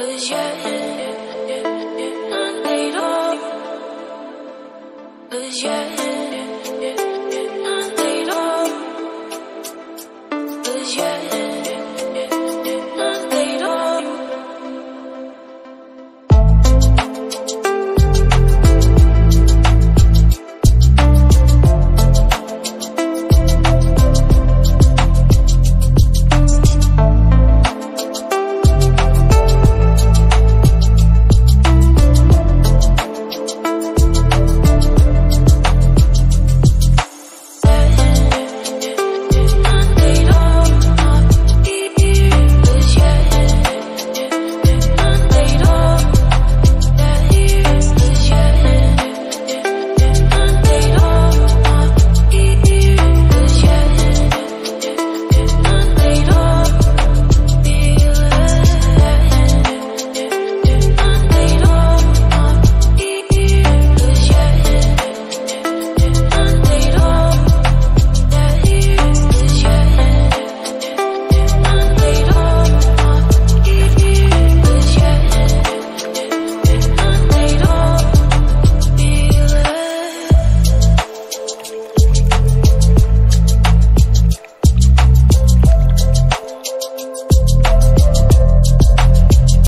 Cause you're, laid off. Cause you're